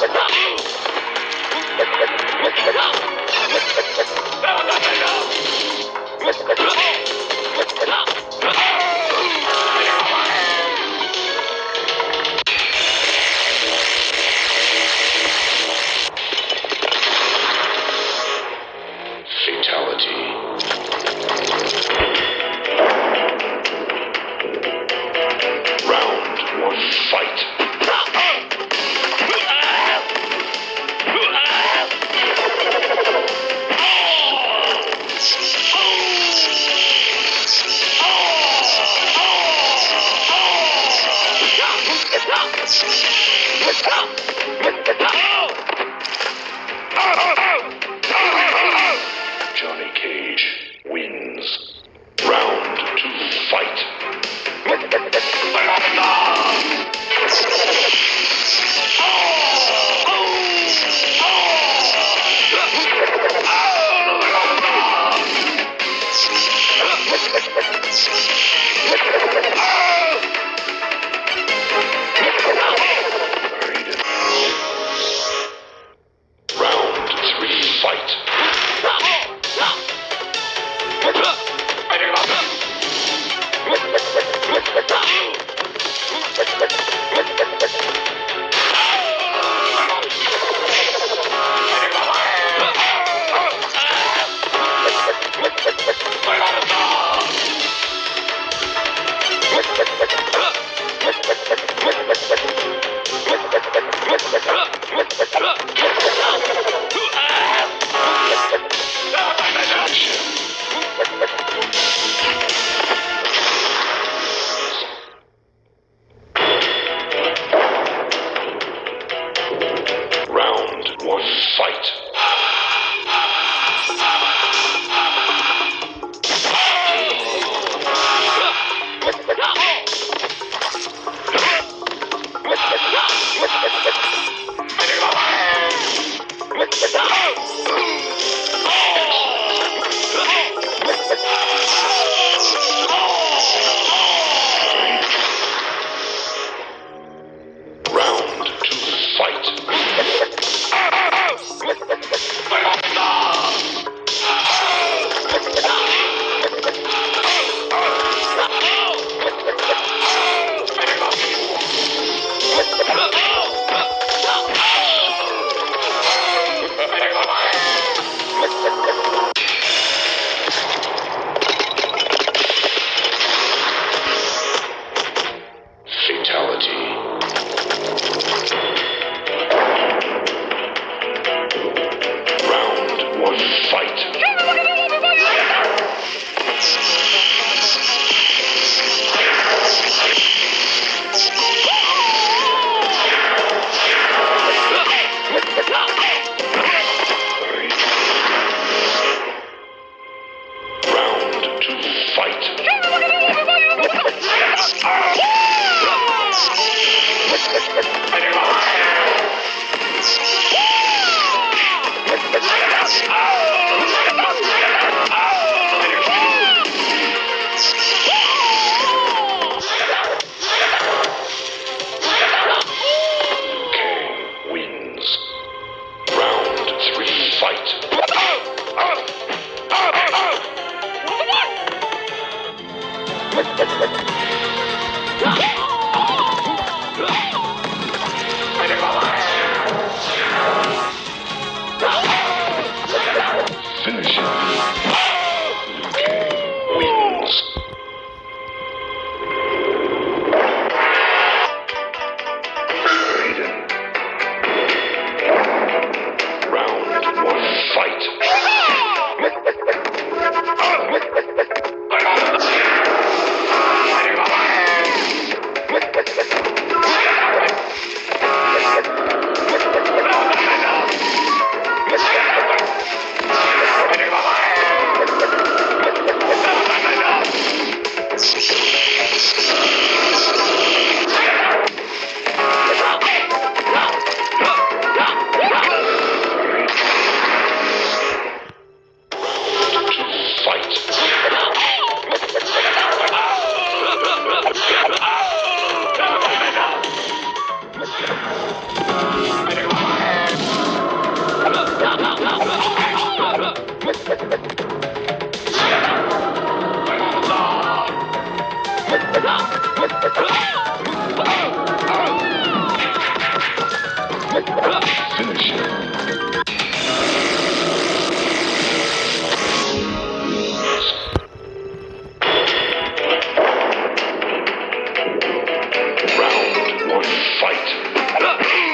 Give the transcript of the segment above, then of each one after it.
Let's go. Fight. Fight.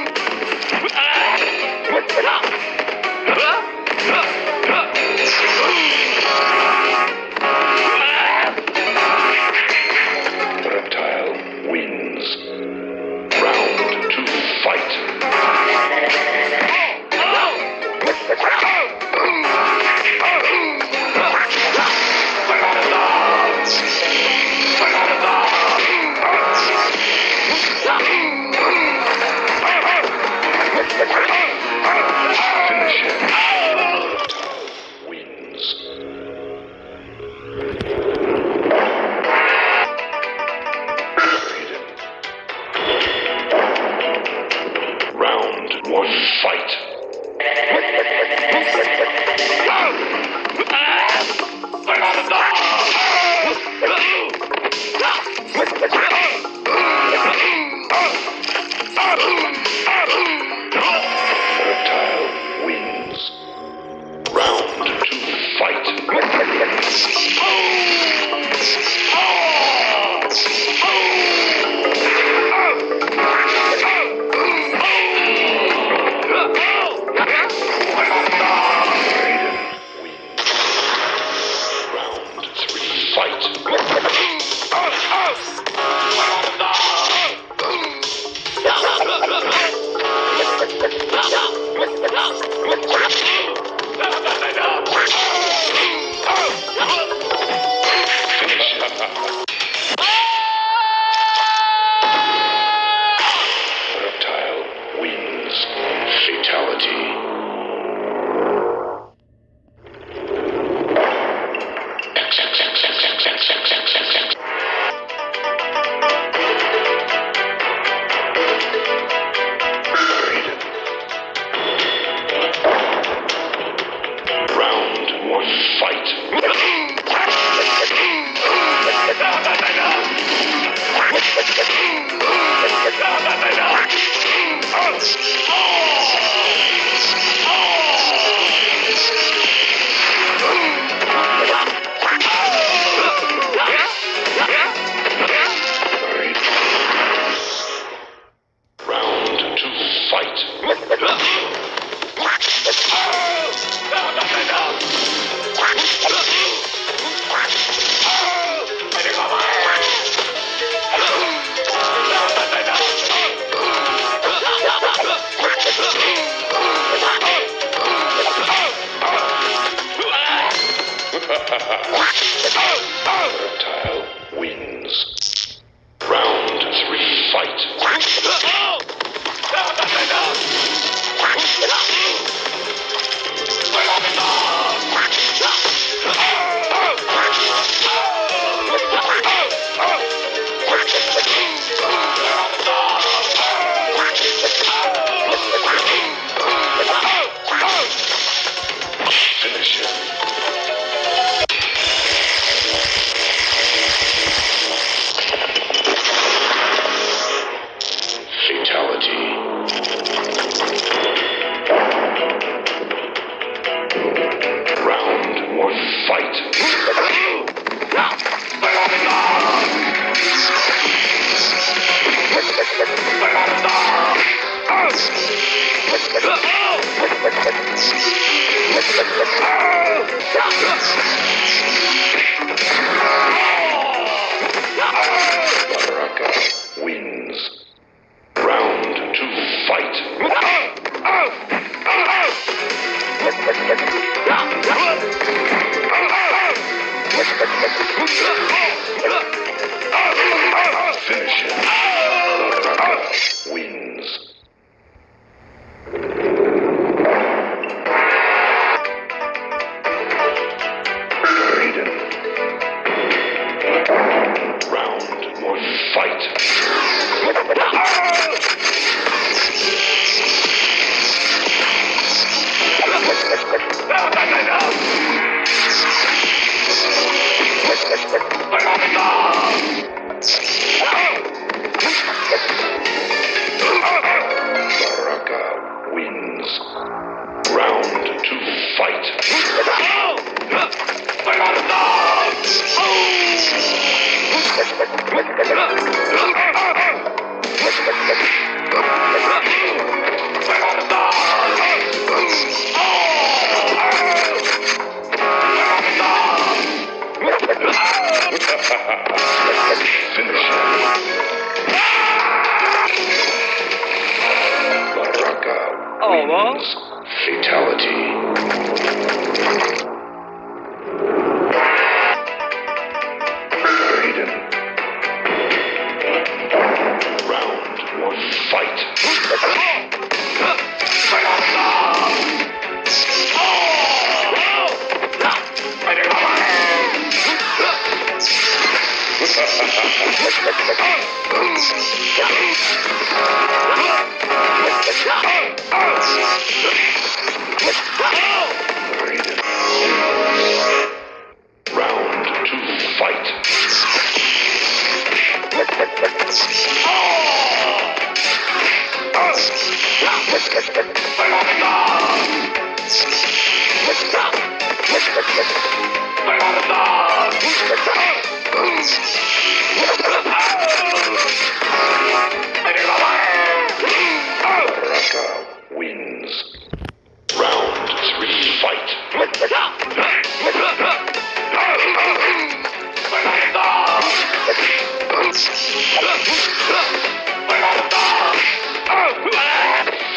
Baraka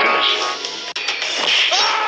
Baraka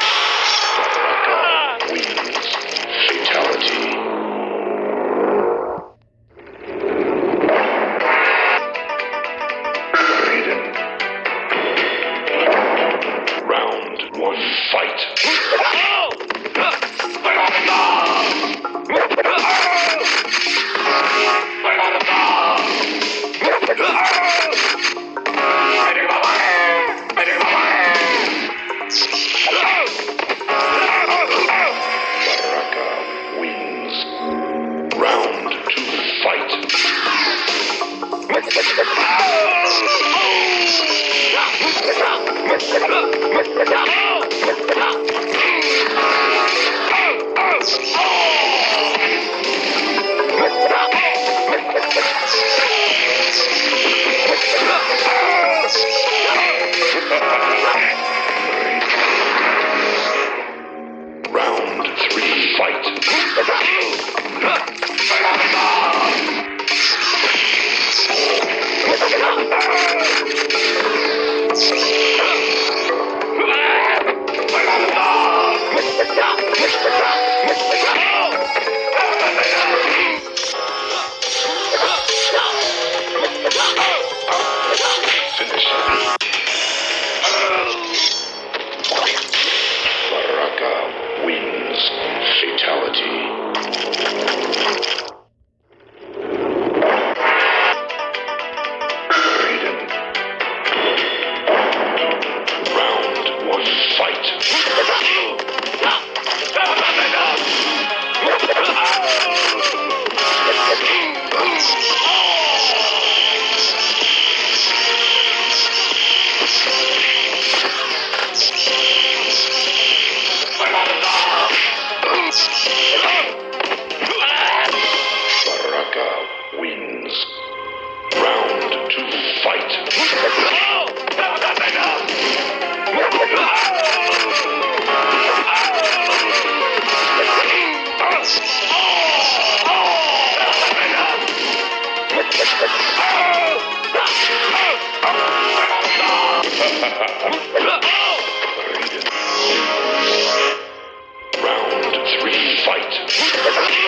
Round three, fight.